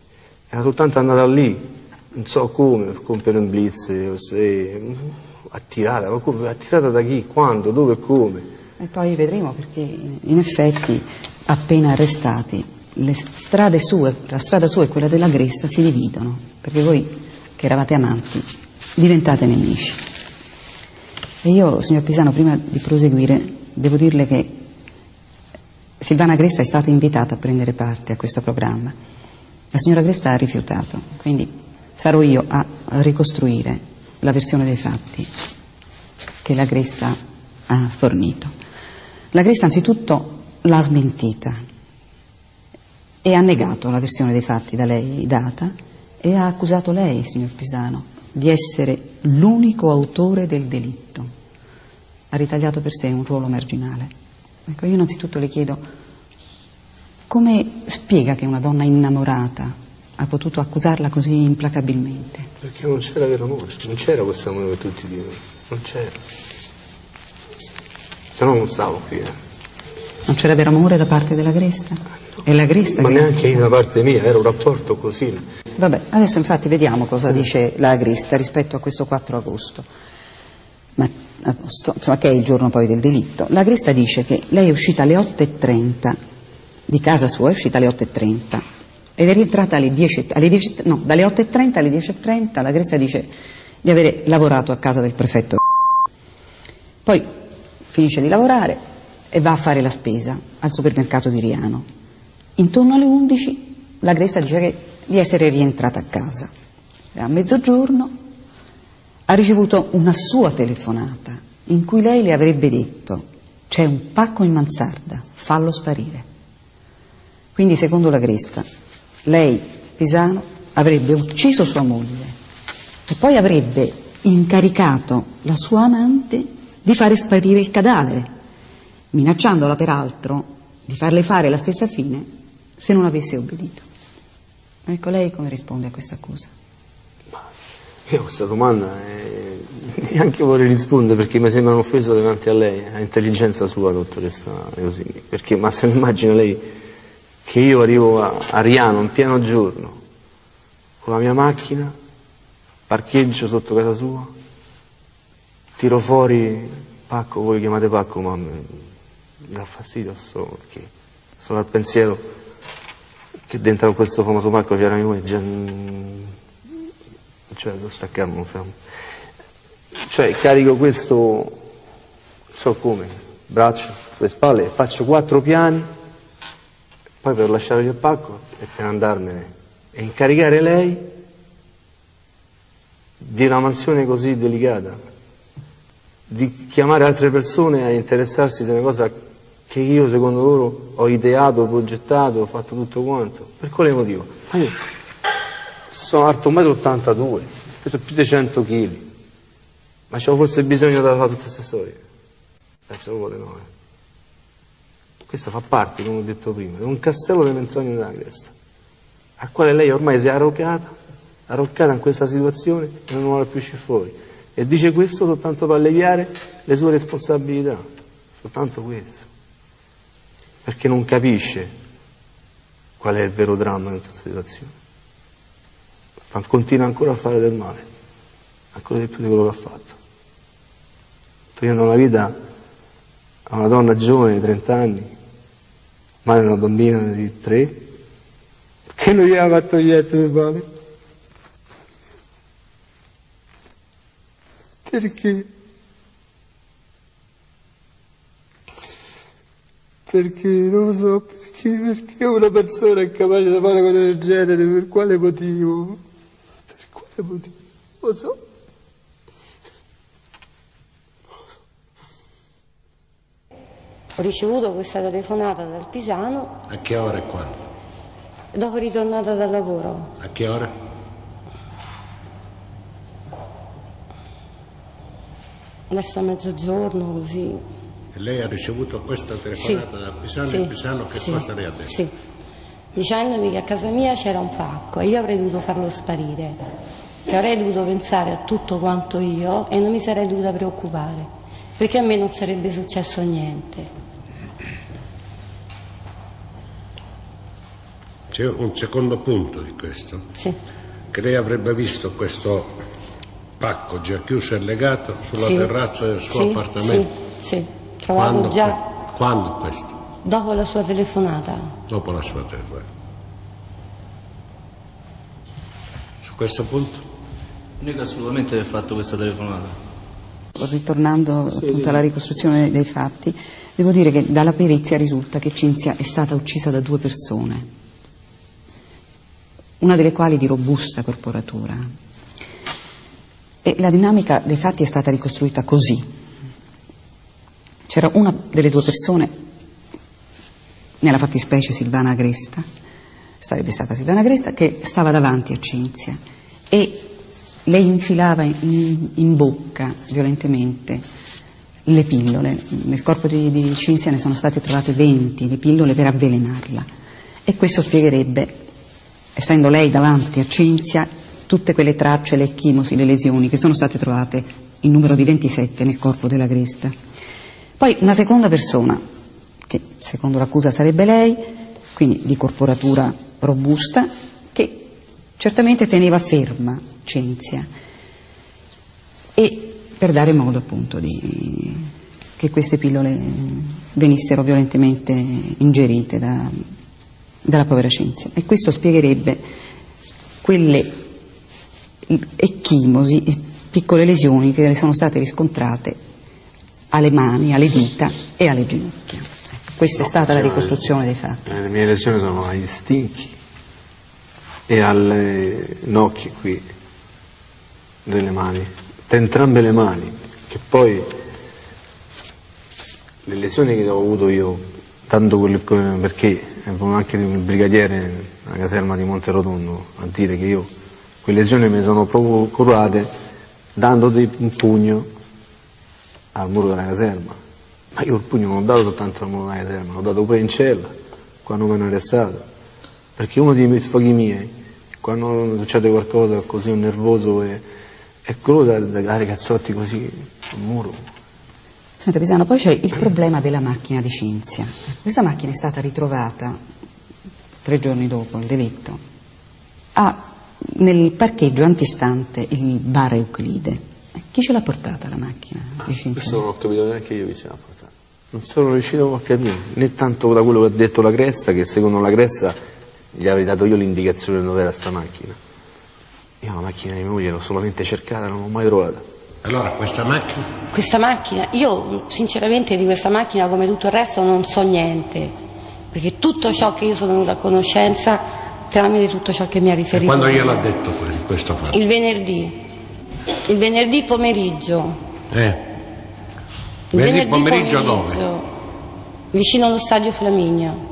Era soltanto andata lì, non so come, per compiere un blitz, se, attirata, ma come, attirata da chi, quando, dove e come. E poi vedremo perché in effetti appena arrestati le strade sue, la strada sua e quella della Gresta si dividono, perché voi che eravate amanti diventate nemici. E io, signor Pisano, prima di proseguire, devo dirle che Silvana Gresta è stata invitata a prendere parte a questo programma. La signora Gresta ha rifiutato, quindi sarò io a ricostruire la versione dei fatti che la Gresta ha fornito. La Gresta anzitutto l'ha smentita e ha negato la versione dei fatti da lei data e ha accusato lei, signor Pisano, di essere l'unico autore del delitto. Ha ritagliato per sé un ruolo marginale. Ecco, io innanzitutto le chiedo come spiega che una donna innamorata ha potuto accusarla così implacabilmente? Perché non c'era vero amore, non c'era questo amore che tutti dicono, non c'era. Se no non stavo qui. Eh. Non c'era vero amore da parte della Gresta? È la Gresta Ma che... neanche io da parte mia, era un rapporto così. Vabbè, adesso infatti vediamo cosa dice la Gresta rispetto a questo 4 agosto. Ma, agosto, insomma, che è il giorno poi del delitto. La Gresta dice che lei è uscita alle 8.30 di casa sua, è uscita alle 8.30 ed è rientrata alle 10, alle 10 no, dalle 8.30 alle 10.30 la Gresta dice di avere lavorato a casa del prefetto. Poi finisce di lavorare e va a fare la spesa al supermercato di Riano. Intorno alle 11 la Gresta dice che, di essere rientrata a casa. A mezzogiorno ha ricevuto una sua telefonata in cui lei le avrebbe detto c'è un pacco in mansarda, fallo sparire. Quindi secondo la Gresta lei, Pisano, avrebbe ucciso sua moglie e poi avrebbe incaricato la sua amante di fare sparire il cadavere, minacciandola peraltro di farle fare la stessa fine se non avesse obbedito. Ecco, lei come risponde a questa accusa? Io questa domanda eh, neanche vorrei rispondere perché mi sembra un offeso davanti a lei, a intelligenza sua, dottoressa Rosini. Perché, ma se immagina lei che io arrivo a, Riano in pieno giorno con la mia macchina, parcheggio sotto casa sua, tiro fuori pacco, voi chiamate pacco, ma mi dà fastidio solo perché sono al pensiero che dentro questo famoso pacco c'era noi, già, cioè lo stacchiamo, non fermo. Cioè carico questo, so come, braccio sulle spalle faccio quattro piani, poi per lasciare il pacco e per andarmene e incaricare lei di una mansione così delicata, di chiamare altre persone a interessarsi di una cosa che io secondo loro ho ideato, progettato, ho fatto tutto quanto. Per quale motivo? Sono alto 1,82 m, peso più di 100 kg, ma c'avevo forse bisogno di fare tutte queste storie? Penso proprio di no. Eh. Questo fa parte, come ho detto prima, di un castello di menzogne della Cresta, al quale lei ormai si è arroccata, arroccata in questa situazione e non vuole più uscire fuori. E dice questo soltanto per alleviare le sue responsabilità, soltanto questo, perché non capisce qual è il vero dramma di questa situazione. Fa, continua ancora a fare del male, ancora di più di quello che ha fatto. Togliendo la vita a una donna giovane di 30 anni, madre di una bambina di 3, che non gli aveva fatto niente di male. Perché? Perché non lo so, perché, perché una persona è capace di fare una cosa del genere, per quale motivo? Non lo so. Ho ricevuto questa telefonata dal Pisano A che ora e quando? dopo ritornata dal lavoro. A che ora? Verso mezzogiorno così. E lei ha ricevuto questa telefonata Sì. da Pisano Sì. e Pisano che Sì. cosa le ha detto? Sì. Dicendomi che a casa mia c'era un pacco e io avrei dovuto farlo sparire. Avrei dovuto pensare a tutto quanto io e non mi sarei dovuta preoccupare. Perché a me non sarebbe successo niente. C'è un secondo punto di questo, Sì. che lei avrebbe visto questo pacco già chiuso e legato sulla Sì. terrazza del suo Sì, appartamento. Sì, sì. Trovato Quando, già quando questo? dopo la sua telefonata. Dopo la sua telefonata. Su questo punto? Nega assolutamente aver fatto questa telefonata. Ritornando appunto alla ricostruzione dei fatti, devo dire che dalla perizia risulta che Cinzia è stata uccisa da due persone, una delle quali di robusta corporatura. E la dinamica dei fatti è stata ricostruita così. C'era una delle due persone, nella fattispecie Silvana Agresta, sarebbe stata Silvana Agresta, che stava davanti a Cinzia e le infilava in, in bocca violentemente le pillole. Nel corpo di, di Cinzia ne sono state trovate 20 le pillole per avvelenarla e questo spiegherebbe, essendo lei davanti a Cinzia, tutte quelle tracce, le ecchimosi, le lesioni che sono state trovate in numero di 27 nel corpo della Gresta. Poi una seconda persona, che secondo l'accusa sarebbe lei, quindi di corporatura robusta, che certamente teneva ferma Cinzia e per dare modo appunto di, che queste pillole venissero violentemente ingerite da, dalla povera Cinzia. E questo spiegherebbe quelle ecchimosi e piccole lesioni che le sono state riscontrate alle mani, alle dita e alle ginocchia. Questa no, è stata la ricostruzione dei fatti. Le mie lesioni sono agli stinchi e alle nocche qui delle mani, da entrambe le mani, che poi le lesioni che ho avuto io, tanto quelle, perché avevo anche il brigadiere nella caserma di Monterotondo a dire che io quelle lesioni mi sono procurate dando un pugno al muro della caserma. Ma io il pugno non ho dato soltanto al muro della caserma, l'ho dato pure in cella, quando mi hanno arrestato. Perché uno dei miei sfoghi miei, quando succede qualcosa così nervoso, è, è quello da, da dare cazzotti così al muro. Senta Pisano, poi c'è il problema della macchina di Cinzia. Questa macchina è stata ritrovata tre giorni dopo il delitto a, nel parcheggio antistante il bar Euclide. Chi ce l'ha portata la macchina di Cinzia? Questo non ho capito neanche io chi ce l'ha portata. Non sono riuscito a capire, né tanto da quello che ha detto la Crezza, che secondo la Crezza gli avrei dato io l'indicazione dove era sta macchina. Io la macchina di mia moglie l'ho solamente cercata, non l'ho mai trovata. Allora, questa macchina? Questa macchina, io sinceramente di questa macchina come tutto il resto non so niente, perché tutto ciò che io sono venuta a conoscenza tramite tutto ciò che mi ha riferito. E quando gliel'ha detto questo fatto? Il venerdì, il venerdì pomeriggio. Eh? Il venerdì, venerdì pomeriggio, pomeriggio dove? Vicino allo stadio Flaminio.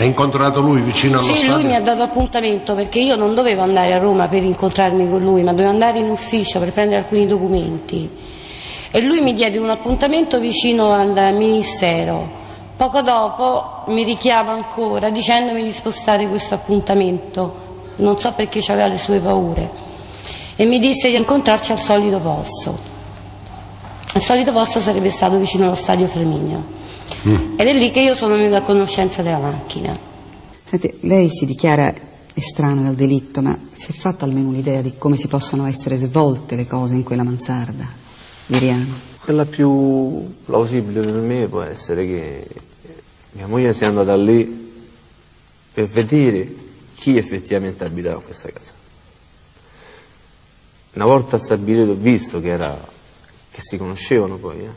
Hai incontrato lui vicino allo sì, stadio? lui mi ha dato appuntamento perché io non dovevo andare a Roma per incontrarmi con lui, ma dovevo andare in ufficio per prendere alcuni documenti. E lui mi diede un appuntamento vicino al Ministero. Poco dopo mi richiama ancora dicendomi di spostare questo appuntamento. Non so perché aveva le sue paure. E mi disse di incontrarci al solito posto. Il solito posto sarebbe stato vicino allo stadio Flaminio. Mm. Ed è lì che io sono venuta a conoscenza della macchina. Senti, lei si dichiara estraneo al delitto, ma si è fatta almeno un'idea di come si possano essere svolte le cose in quella mansarda di Riano? Quella più plausibile per me può essere che mia moglie sia andata lì per vedere chi effettivamente abitava questa casa. Una volta stabilito, visto che, era, che si conoscevano poi, eh,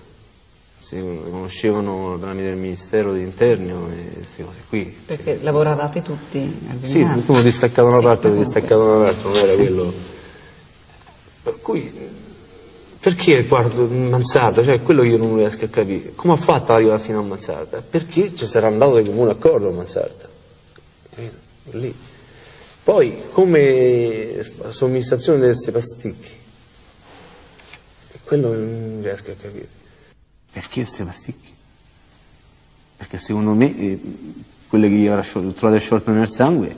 si conoscevano tramite il Ministero dell'Interno e queste cose qui. Perché sì. lavoravate tutti al Viminale? Sì, uno distaccato da una parte e sì, distaccato da un'altra, non era sì. quello. Per cui, perché guardo in mansarda? Cioè, quello io non riesco a capire. Come ha fatto ad arrivare fino a mansarda? Perché ci sarà andato di comune accordo a mansarda? Lì. Poi, come somministrazione di queste pasticche? Quello non riesco a capire. Perché queste pasticche? Perché secondo me eh, quelle che io ho trovato sciorte nel sangue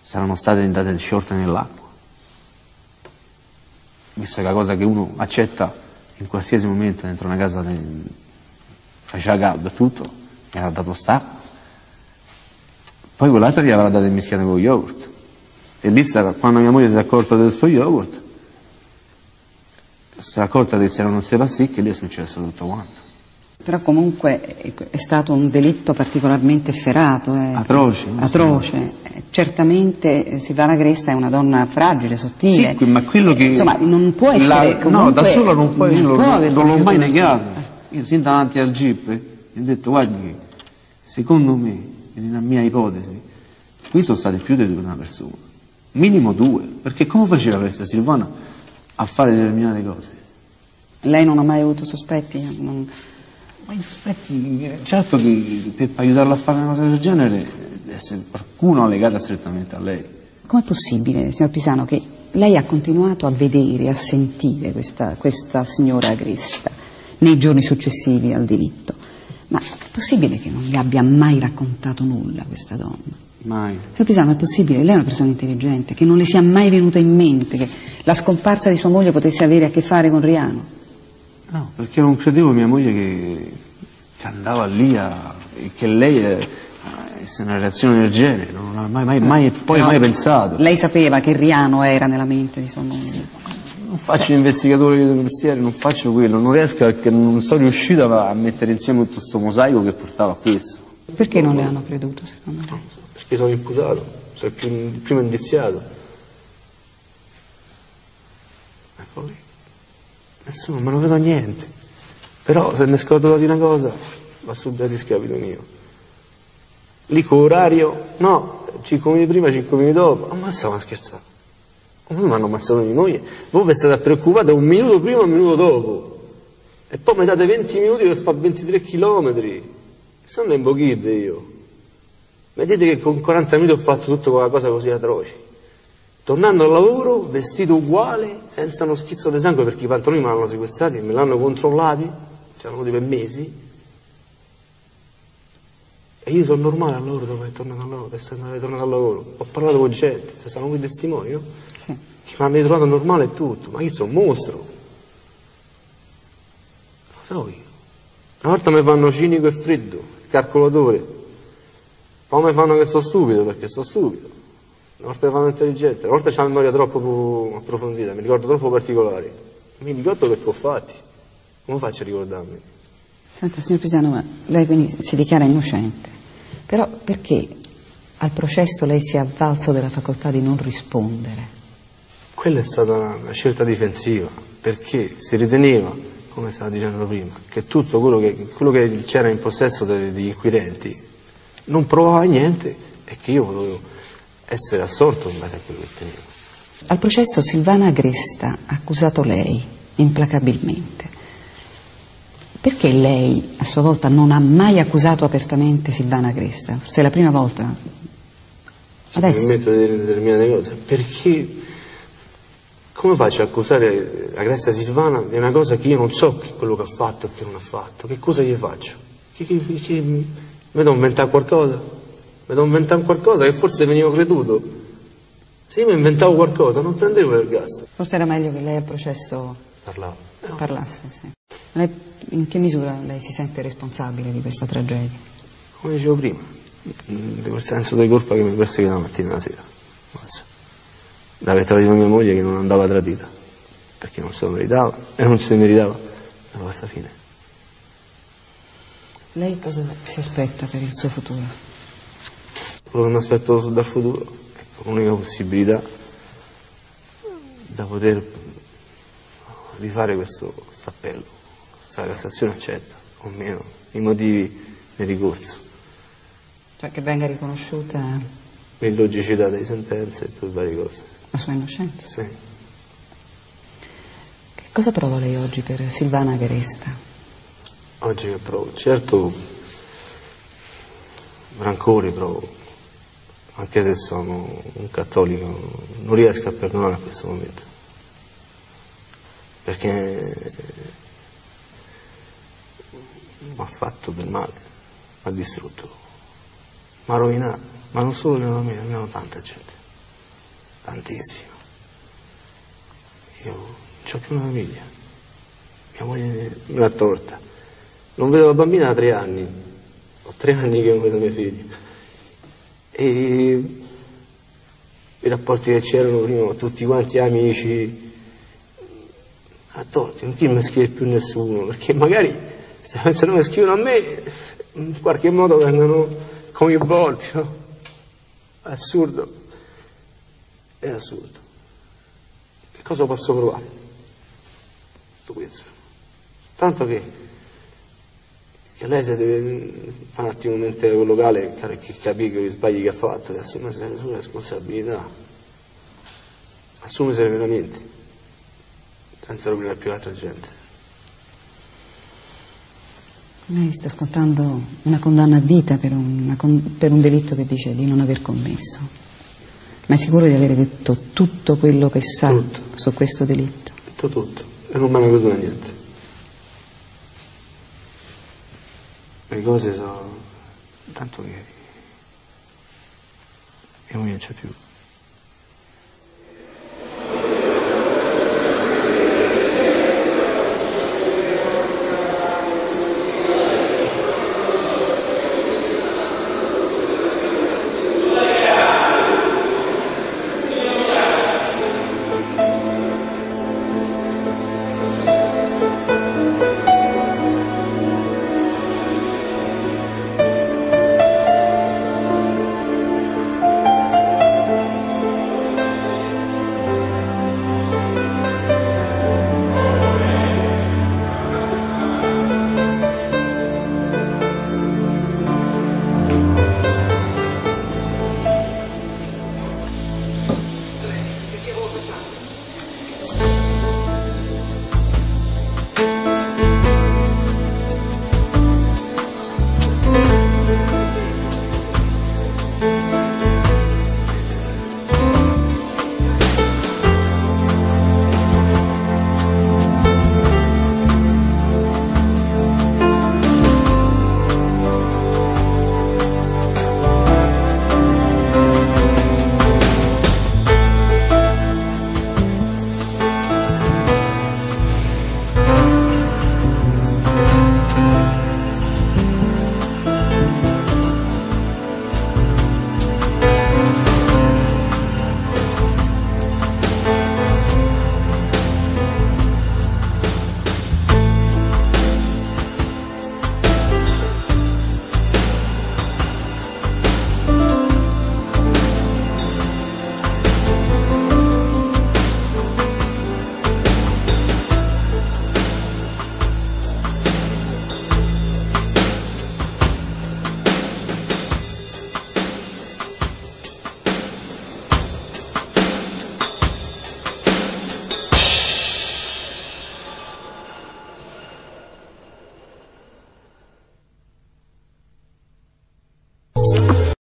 saranno state andate sciorte nell'acqua. Che è la cosa che uno accetta in qualsiasi momento dentro una casa faceva caldo e tutto, mi era dato stacco. Poi quell'altro gli avrà dato il mischiato con lo yogurt. E lì quando mia moglie si è accorta del suo yogurt, si è accorta che c'erano queste pasticche e lì è successo tutto quanto. Però comunque è stato un delitto particolarmente efferato. Eh. Atroce. Atroce. Certamente Silvana Gresta è una donna fragile, sottile. Sì, ma quello che... Insomma, non può essere... La, no, da sola non può, non, può non, non l'ho mai negato. Io sin davanti al GIP gli ho detto, guardi che secondo me, in una mia ipotesi, qui sono state più di una persona. Minimo due. Perché come faceva questa Silvana a fare determinate cose? Lei non ha mai avuto sospetti? Non... Ma in effetti, certo che per aiutarla a fare una cosa del genere deve essere qualcuno legata strettamente a lei. Com'è possibile, signor Pisano, che lei ha continuato a vedere, a sentire questa, questa signora Agresta nei giorni successivi al delitto? Ma è possibile che non gli abbia mai raccontato nulla questa donna? Mai. Signor Pisano, è possibile? Lei è una persona intelligente, che non le sia mai venuta in mente che la scomparsa di sua moglie potesse avere a che fare con Riano? No, perché non credevo mia moglie che che andava lì a, che lei è una reazione del genere, non ha mai, mai, mai poi Però mai pensato. Lei sapeva che Riano era nella mente di sua moglie. Non faccio l'investigatore del mestiere, non faccio quello, non riesco perché non sono riuscito a a mettere insieme tutto questo mosaico che portava a questo. Perché non le hanno creduto, secondo lei? Perché sono imputato, sono il primo, indiziato. Ecco lì. Nessuno, non vedo niente. Però se ne scordo di una cosa, va subito a discapito mio. Lì con orario, no, 5 minuti prima, 5 minuti dopo. Ammazza, ma scherzare. Come mi hanno ammazzato mia moglie? Voi vi state preoccupati un minuto prima e un minuto dopo. E poi mi date 20 minuti per fare 23 chilometri. Sono imboghito io. Vedete che con 40 minuti ho fatto tutta quella cosa così atroce. Tornando al lavoro, vestito uguale, senza uno schizzo di sangue perché i pantaloni me l'hanno sequestrati, me l'hanno controllati, c'erano venuti per mesi. E io sono normale al lavoro dopo che tornato al lavoro, essere tornato al lavoro. Ho parlato con gente, se sono qui testimoni, no? Sì. Che mi hanno ritrovato normale e tutto, ma io sono un mostro. Lo so io. Una volta mi fanno cinico e freddo, il calcolatore. Mi fanno che sto stupido, perché sto stupido. Una volta mi fanno intelligente, una volta c'è la memoria troppo approfondita, mi ricordo troppo particolari. Mi ricordo perché ho fatti. Come faccio a ricordarmi? Senta, signor Pisano, ma lei quindi si dichiara innocente. Però perché al processo lei si è avvalso della facoltà di non rispondere? Quella è stata una, una scelta difensiva, perché si riteneva, come stavo dicendo prima, che tutto quello che, quello che c'era in possesso dei- degli inquirenti non provava niente e che io potevo essere assorto in base a quello che tenevo. Al processo Silvana Agresta ha accusato lei implacabilmente. Perché lei a sua volta non ha mai accusato apertamente Silvana Agresta? Forse è la prima volta. Mi Adesso. permetto di dire determinate cose, perché come faccio a accusare la Gressa Silvana di una cosa che io non so che quello che ha fatto e che non ha fatto? Che cosa gli faccio? Che, che, che- devo inventare qualcosa? Devo inventare qualcosa che forse venivo creduto? Se io mi inventavo qualcosa non prendevo il gas. Forse era meglio che lei al processo Parlavo. parlasse. Sì. Lei, in che misura lei si sente responsabile di questa tragedia? Come dicevo prima, di quel senso di colpa che mi perseguita la mattina e la sera. Aver tradito mia moglie che non andava tradita, perché non se lo meritava e non se ne meritava. E basta fine. Lei cosa si aspetta per il suo futuro? Quello che mi aspetto dal futuro, ecco, l'unica possibilità da poter rifare questo, questo appello. Se la Cassazione accetta o meno i motivi del ricorso, Cioè che venga riconosciuta l'illogicità delle sentenze e tutte varie cose. la sua innocenza. Sì. Che cosa prova lei oggi per Silvana Agresta? Oggi che provo, certo rancore provo, anche se sono un cattolico, non riesco a perdonare a questo momento, perché mi ha fatto del male, mi ha distrutto, mi ha rovinato, ma non solo nella mia, nemmeno tanta gente, tantissima. Io non ho più una famiglia, mia moglie me l'ha torta. Non vedo la bambina da tre anni, ho tre anni che non vedo mia figlia. E i rapporti che c'erano prima, tutti quanti amici, a torti, non chi mi scrive più nessuno, perché magari se non mi scrivono a me, in qualche modo vengono coinvolti, no? Assurdo, è assurdo. Che cosa posso provare? Su questo. Tanto che che lei se deve fare un attimo mente quello locale che capisca gli sbagli che ha fatto e assumersi le sue responsabilità assumersele veramente senza rovinare più altra gente Lei sta scontando una condanna a vita per, una per un delitto che dice di non aver commesso. Ma è sicuro di aver detto tutto quello che sa Tutto. su questo delitto? tutto tutto e non hanno creduto a niente le cose sono tanto che moglie non c'è più